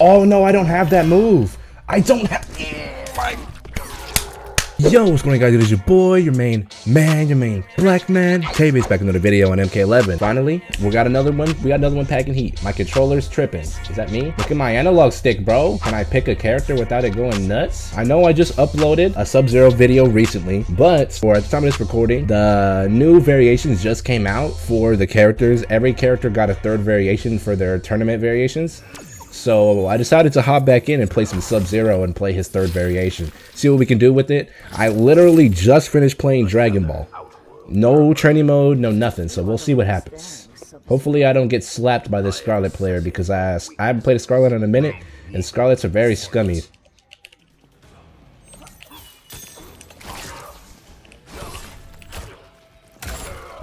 Oh no, I don't have that move. I don't have. Yo, what's going on guys? It is your boy, your main man, your main black man. K-Base back another video on MK11. Finally, we got another one. We got another one packing heat. My controller's tripping. Is that me? Look at my analog stick, bro. Can I pick a character without it going nuts? I know I just uploaded a Sub-Zero video recently, but for at the time of this recording, the new variations just came out for the characters. Every character got a third variation for their tournament variations. So I decided to hop back in and play some Sub-Zero and play his third variation. See what we can do with it. I literally just finished playing Dragon Ball. No training mode, no nothing. So we'll see what happens. Hopefully I don't get slapped by this Skarlet player because I, I haven't played a Skarlet in a minute. And Skarlets are very scummy.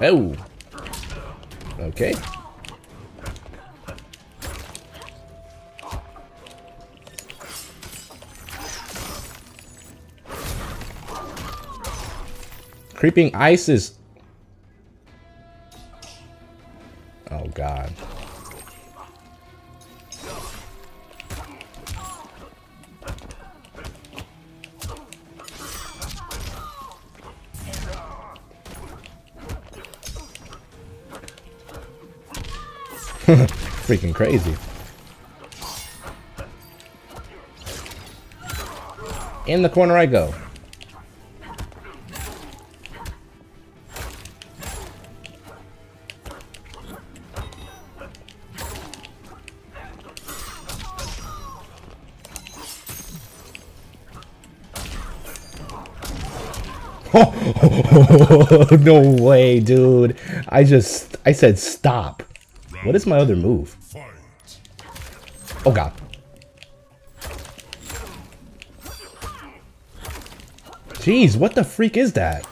Oh. Okay. Creeping ice is... Oh, God. Freaking crazy. In the corner I go. no way, dude. I just, I said stop. What is my other move? Oh god. Jeez, what the freak is that?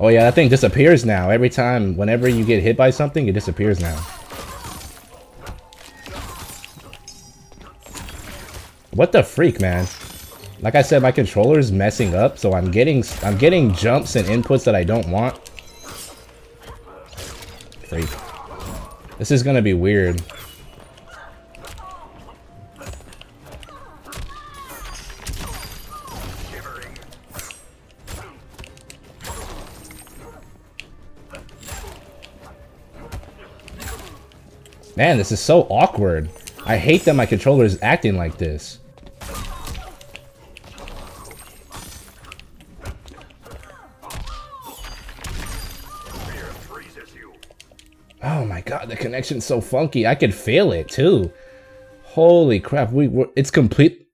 Oh yeah, that thing disappears now. Every time, whenever you get hit by something, it disappears now. What the freak, man? Like I said, my controller is messing up, so I'm getting I'm getting jumps and inputs that I don't want. Freak. This is gonna be weird. Man, this is so awkward. I hate that my controller is acting like this. Oh my god, the connection's so funky. I could feel it too. Holy crap, we were it's complete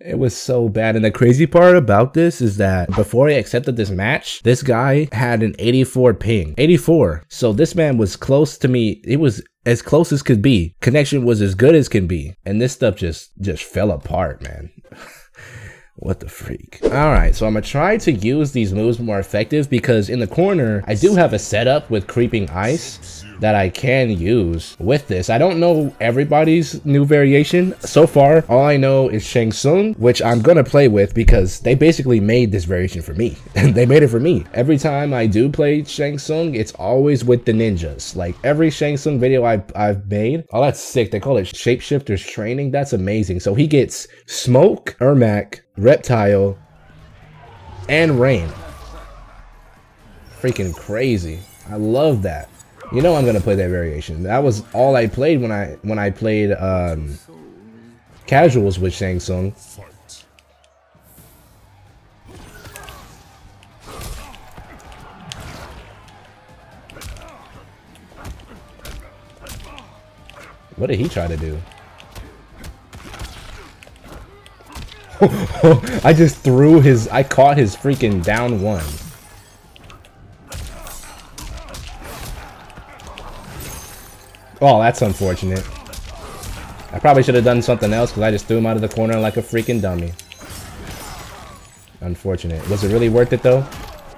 it was so bad. And the crazy part about this is that before I accepted this match, this guy had an 84 ping. 84. So this man was close to me. It was as close as could be. Connection was as good as can be. And this stuff just just fell apart, man. What the freak? All right, so I'm gonna try to use these moves more effective because in the corner, I do have a setup with creeping ice that I can use with this. I don't know everybody's new variation. So far, all I know is Shang Tsung, which I'm gonna play with because they basically made this variation for me. they made it for me. Every time I do play Shang Tsung, it's always with the ninjas. Like every Shang Tsung video I've, I've made, oh, that's sick. They call it Shapeshifters Training. That's amazing. So he gets Smoke, Ermac, Reptile, and Rain. Freaking crazy. I love that. You know I'm gonna play that variation. That was all I played when I when I played um, casuals with Shang Tsung. What did he try to do? I just threw his, I caught his freaking down one. Oh, that's unfortunate. I probably should have done something else because I just threw him out of the corner like a freaking dummy. Unfortunate. Was it really worth it though?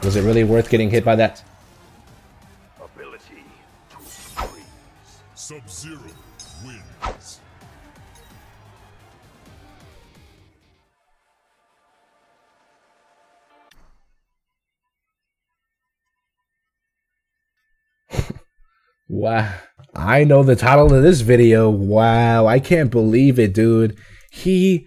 Was it really worth getting hit by that? Ability Sub-Zero wins. wow. I know the title of this video. Wow, I can't believe it, dude. He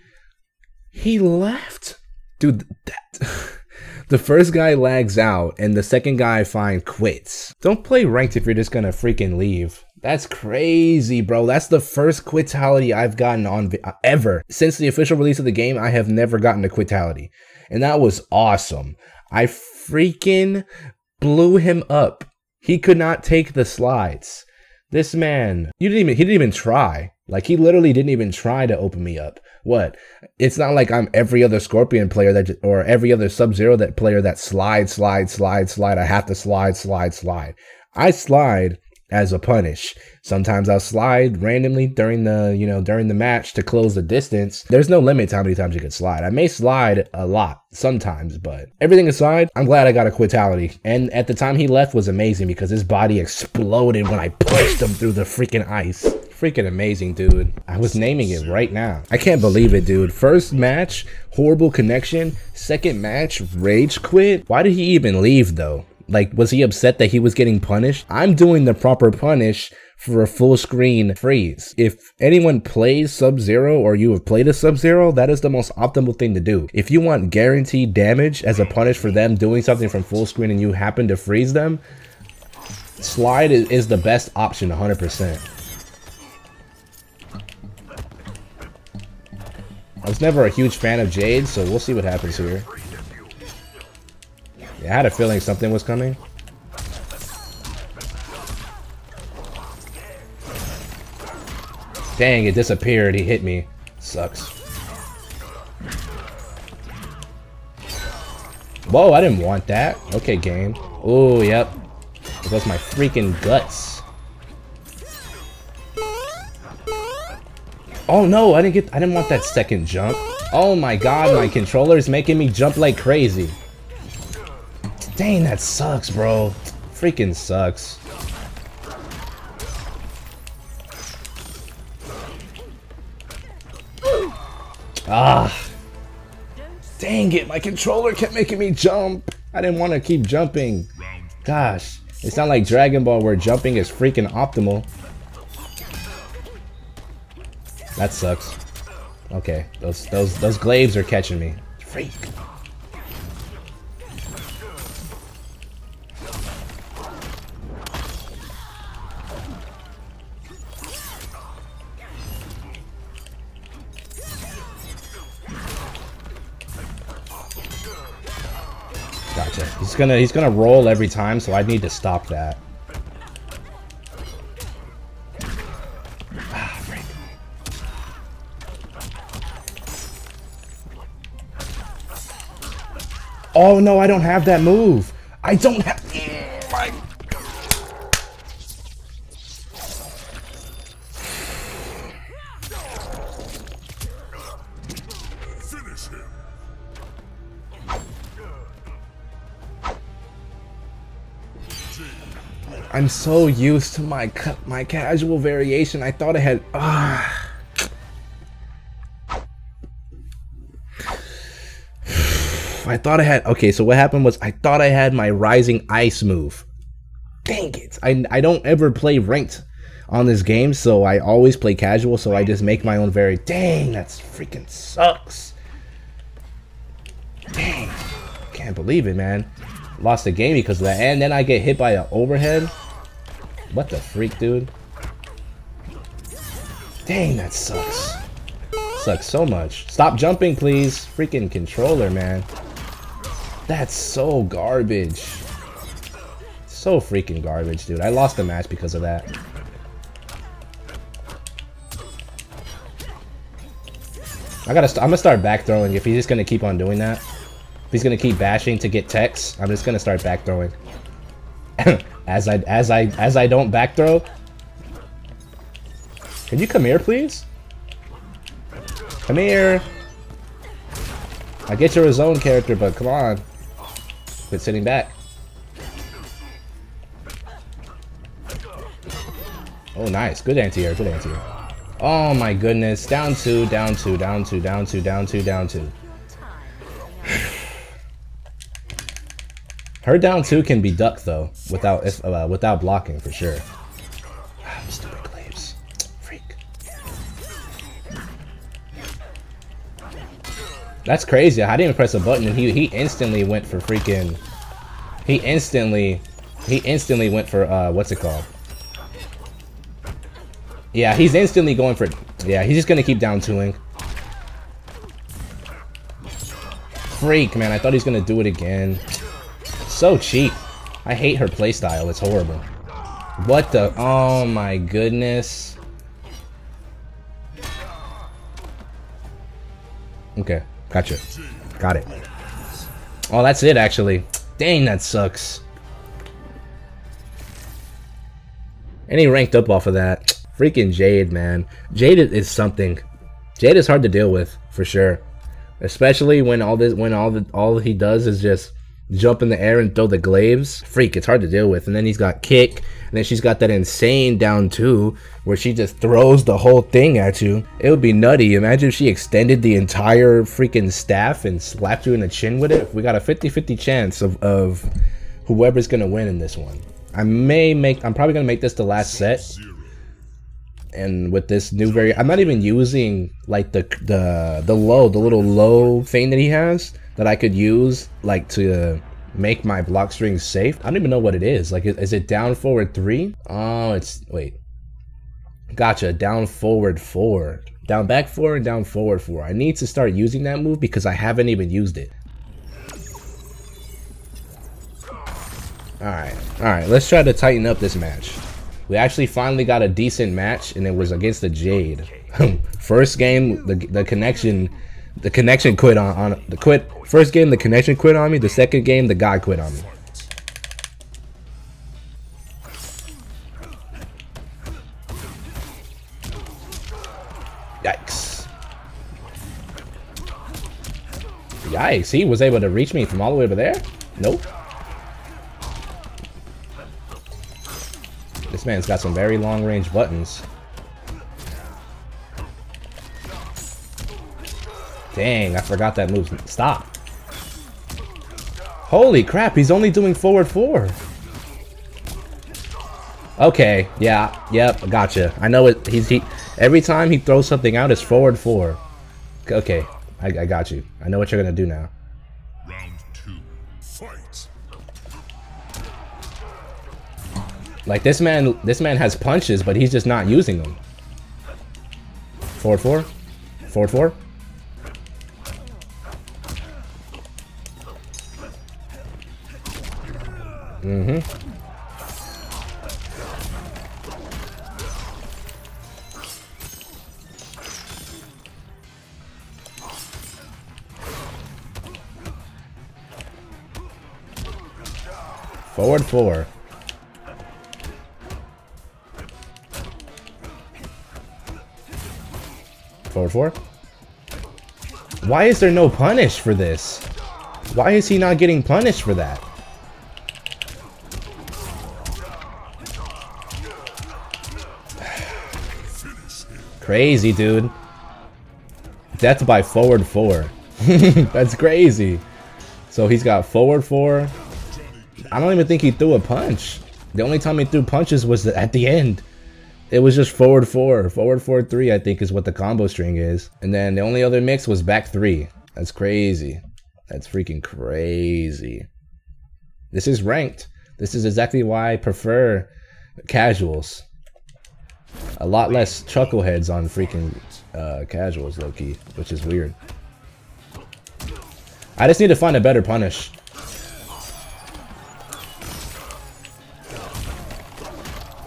he left. Dude, that the first guy lags out and the second guy I find quits. Don't play ranked if you're just gonna freaking leave. That's crazy, bro. That's the first quitality I've gotten on uh, ever. Since the official release of the game, I have never gotten a quitality. And that was awesome. I freaking blew him up. He could not take the slides. This man, you didn't even he didn't even try. Like he literally didn't even try to open me up. What? It's not like I'm every other Scorpion player that or every other Sub-Zero that player that slide, slide, slide, slide. I have to slide, slide, slide. I slide as a punish. Sometimes I'll slide randomly during the, you know, during the match to close the distance. There's no limit to how many times you can slide. I may slide a lot sometimes, but everything aside, I'm glad I got a quitality. And at the time he left was amazing because his body exploded when I pushed him through the freaking ice. Freaking amazing, dude. I was naming it right now. I can't believe it, dude. First match, horrible connection. Second match, rage quit. Why did he even leave though? Like, was he upset that he was getting punished? I'm doing the proper punish for a full screen freeze. If anyone plays Sub-Zero or you have played a Sub-Zero, that is the most optimal thing to do. If you want guaranteed damage as a punish for them doing something from full screen and you happen to freeze them, slide is, is the best option 100%. I was never a huge fan of Jade, so we'll see what happens here. Yeah, I had a feeling something was coming. Dang, it disappeared. He hit me. Sucks. Whoa, I didn't want that. Okay, game. Oh, yep. It was my freaking guts. Oh no, I didn't get I didn't want that second jump. Oh my god, my controller is making me jump like crazy. Dang, that sucks, bro. Freaking sucks. Ah. Dang it, my controller kept making me jump. I didn't want to keep jumping. Gosh, it's not like Dragon Ball where jumping is freaking optimal. That sucks. Okay, those those those glaives are catching me. Freak. Gotcha. He's gonna he's gonna roll every time, so I need to stop that. Ah, oh no, I don't have that move. I don't have. I'm so used to my my casual variation. I thought I had. Ah. I thought I had. Okay, so what happened was I thought I had my rising ice move. Dang it! I I don't ever play ranked on this game, so I always play casual. So I just make my own very. Dang, that's freaking sucks. Dang, can't believe it, man. Lost the game because of that, and then I get hit by an overhead. What the freak, dude? Dang, that sucks. Sucks so much. Stop jumping, please. Freaking controller, man. That's so garbage. So freaking garbage, dude. I lost the match because of that. I gotta. I'm gonna start back throwing. If he's just gonna keep on doing that, if he's gonna keep bashing to get techs, I'm just gonna start back throwing. As I as I as I don't back throw. Can you come here, please? Come here. I get you're a zone character, but come on. Quit sitting back. Oh, nice. Good anti-air. Good anti-air. Oh my goodness. Down two, down two, down two, down two, down two, down two. Her down two can be ducked though, without uh, without blocking for sure. Stupid glaives. Freak. That's crazy. I didn't even press a button and he, he instantly went for freaking... He instantly... He instantly went for, uh, what's it called? Yeah, he's instantly going for... Yeah, he's just gonna keep down twoing. Freak, man. I thought he's gonna do it again. So cheap. I hate her playstyle. It's horrible. What the? Oh my goodness. Okay, gotcha. Got it. Oh, that's it actually. Dang, that sucks. And he ranked up off of that. Freaking Jade, man. Jade is something. Jade is hard to deal with, for sure. Especially when all this when all the all he does is just jump in the air and throw the glaives. Freak, it's hard to deal with. And then he's got kick, and then she's got that insane down two where she just throws the whole thing at you. It would be nutty. Imagine if she extended the entire freaking staff and slapped you in the chin with it. We got a 50-50 chance of, of whoever's gonna win in this one. I may make I'm probably gonna make this the last set. And with this new variant, I'm not even using like the the the low, the little low thing that he has that I could use like to make my block strings safe. I don't even know what it is. Like, is, it down forward three? Oh, it's, wait. Gotcha, down forward four. Down back four and down forward four. I need to start using that move because I haven't even used it. Alright, alright, let's try to tighten up this match. We actually finally got a decent match and it was against the Jade. First game, the, the connection the connection quit on, on the quit first game the connection quit on me the second game the guy quit on me. Yikes. Yikes he was able to reach me from all the way over there? Nope. This man's got some very long range buttons Dang, I forgot that move. Stop. Holy crap, he's only doing forward four. Okay, yeah, yep, gotcha. I know it. He's he. Every time he throws something out, it's forward four. Okay, I, I got you. I know what you're gonna do now. Round two, fight. Like this man, this man has punches, but he's just not using them. Forward four, forward four. Mm-hmm. Forward four. Forward four. Why is there no punish for this? Why is he not getting punished for that? Crazy, dude. Death by forward four. That's crazy. So he's got forward four. I don't even think he threw a punch. The only time he threw punches was at the end. It was just forward four. Forward four three, I think, is what the combo string is. And then the only other mix was back three. That's crazy. That's freaking crazy. This is ranked. This is exactly why I prefer casuals. A lot less chuckleheads on freaking uh, casuals, low-key, which is weird. I just need to find a better punish.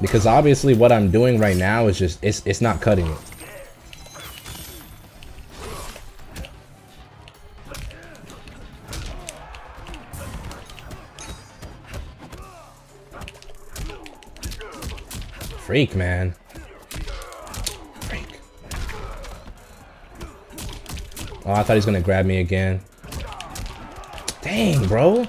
Because obviously what I'm doing right now is just, it's, it's not cutting it. Freak, man. Oh, I thought he was gonna grab me again. Dang, bro.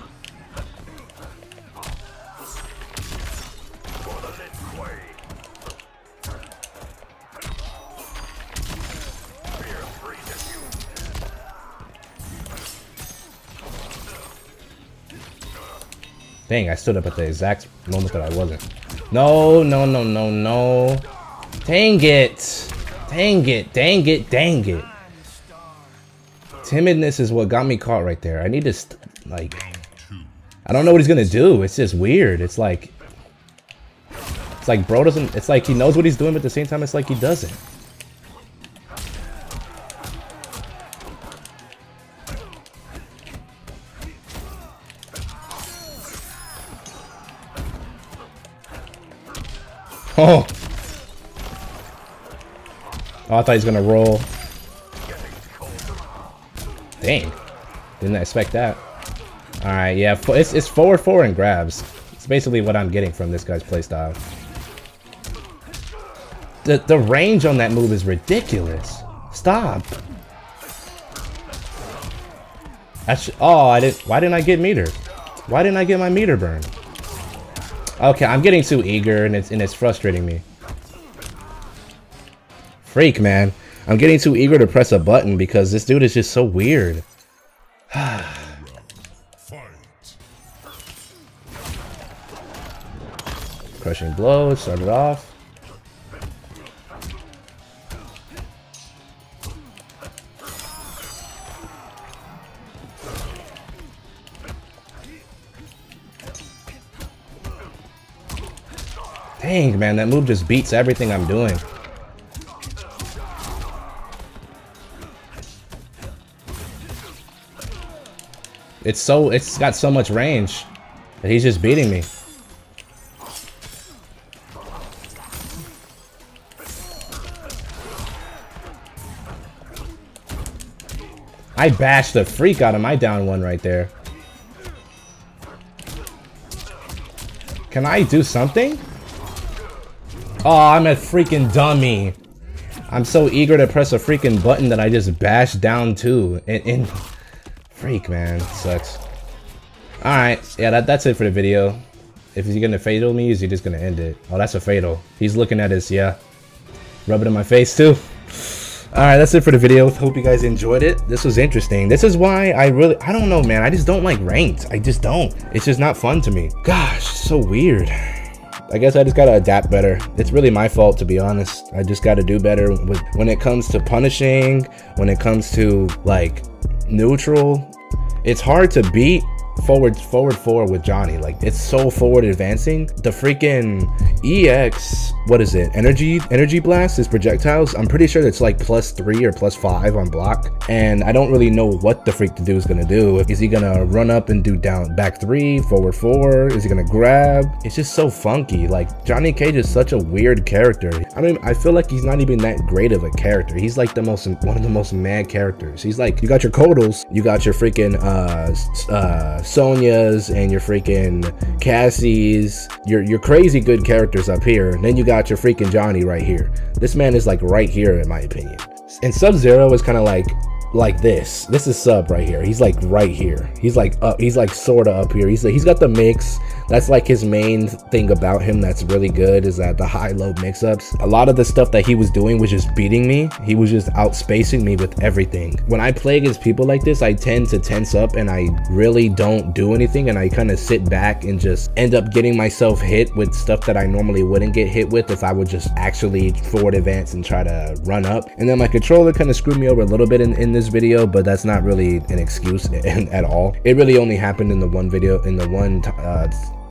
Dang, I stood up at the exact moment that I wasn't. No, no, no, no, no. Dang it. Dang it, dang it, dang it. Timidness is what got me caught right there. I need to, like... I don't know what he's gonna do. It's just weird. It's like... It's like bro doesn't... It's like he knows what he's doing, but at the same time, it's like he doesn't. Oh! Oh, I thought he was gonna roll. Dang. Didn't expect that. Alright, yeah, it's, it's forward four and grabs. It's basically what I'm getting from this guy's playstyle. The, the range on that move is ridiculous. Stop. That's, oh, I didn't, why didn't I get meter? Why didn't I get my meter burn? Okay, I'm getting too eager and it's, and it's frustrating me. Freak, man. I'm getting too eager to press a button because this dude is just so weird. Crushing blow, started off. Dang, man, that move just beats everything I'm doing. It's so, it's got so much range that he's just beating me. I bashed the freak out of my down one right there. Can I do something? Oh, I'm a freaking dummy. I'm so eager to press a freaking button that I just bashed down two. And, and Freak, man. Sucks. Alright, yeah, that, that's it for the video. If he's gonna fatal me, is he just gonna end it? Oh, that's a fatal. He's looking at us, yeah. Rub it in my face, too. Alright, that's it for the video. Hope you guys enjoyed it. This was interesting. This is why I really, I don't know, man. I just don't like ranked. I just don't. It's just not fun to me. Gosh, so weird. I guess I just gotta adapt better. It's really my fault, to be honest. I just gotta do better with when it comes to punishing, when it comes to, like, neutral. It's hard to beat forward forward four with Johnny. Like it's so forward advancing. The freaking EX, what is it? Energy energy blast is projectiles. I'm pretty sure it's like plus three or plus five on block. And I don't really know what the freak to do is gonna do. Is he gonna run up and do down back three, forward four? Is he gonna grab? It's just so funky. Like Johnny Cage is such a weird character. I mean, I feel like he's not even that great of a character. He's like the most one of the most mad characters. He's like you got your Kotals, you got your freaking uh uh Sonyas and your freaking Cassies, your your crazy good characters up here. And then you got your freaking Johnny right here. This man is like right here in my opinion. And Sub-Zero is kind of like like this. This is sub right here. He's like right here. He's like up. He's like sorta up here. He's he's got the mix. That's like his main thing about him that's really good is that the high-low mix-ups. A lot of the stuff that he was doing was just beating me. He was just outspacing me with everything. When I play against people like this, I tend to tense up and I really don't do anything and I kind of sit back and just end up getting myself hit with stuff that I normally wouldn't get hit with if I would just actually forward advance and try to run up. And then my controller kind of screwed me over a little bit in, in this video, but that's not really an excuse at all. It really only happened in the one video, in the one uh,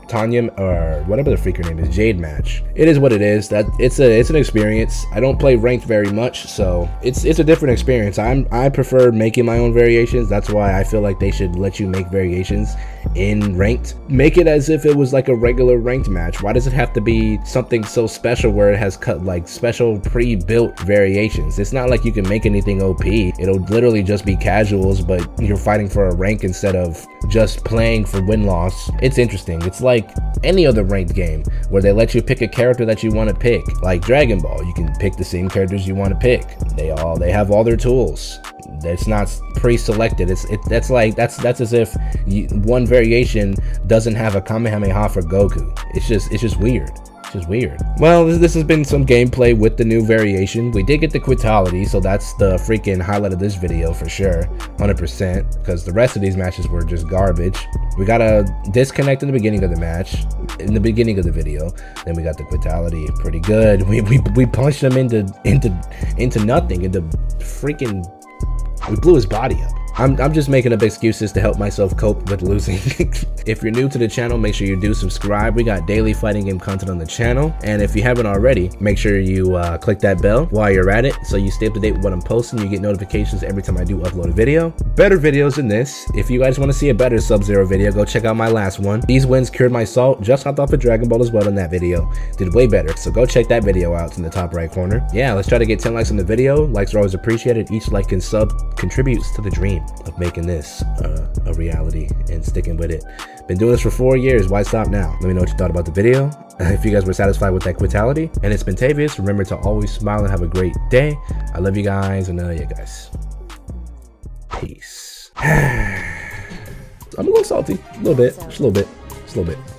Tanya or whatever the freak her name is, Jade match. It is what it is. That it's a it's an experience. I don't play ranked very much, so it's it's a different experience. I'm I prefer making my own variations. That's why I feel like they should let you make variations in ranked. Make it as if it was like a regular ranked match. Why does it have to be something so special where it has cut like special pre-built variations? It's not like you can make anything OP. It'll literally just be casuals, but you're fighting for a rank instead of just playing for win-loss. It's interesting. It's like any other ranked game where they let you pick a character that you want to pick. Like Dragon Ball, you can pick the same characters you want to pick. They all they have all their tools. It's not pre-selected. It's it, that's like that's that's as if you, one variation doesn't have a Kamehameha for Goku. It's just it's just weird. It's just weird. Well, this, this, has been some gameplay with the new variation. We did get the Quitality, so that's the freaking highlight of this video for sure. 100%. Because the rest of these matches were just garbage. We got a disconnect in the beginning of the match, in the beginning of the video. Then we got the quitality, pretty good. We, we, we punched him into into into nothing, into freaking. We blew his body up. I'm, I'm just making up excuses to help myself cope with losing. if you're new to the channel, make sure you do subscribe. We got daily fighting game content on the channel. And if you haven't already, make sure you uh, click that bell while you're at it so you stay up to date with what I'm posting. You get notifications every time I do upload a video. Better videos than this. If you guys want to see a better Sub-Zero video, go check out my last one. These wins cured my salt. Just hopped off a Dragon Ball as well in that video. Did way better. So go check that video out in the top right corner. Yeah, let's try to get 10 likes on the video. Likes are always appreciated. Each like and sub contributes to the dream of making this uh, a reality and sticking with it. Been doing this for four years. Why stop now? Let me know what you thought about the video. If you guys were satisfied with that quitality. And it's been Tavius. Remember to always smile and have a great day. I love you guys. And uh, yeah, guys. Peace. I'm a little salty. A little bit. Just a little bit. Just a little bit.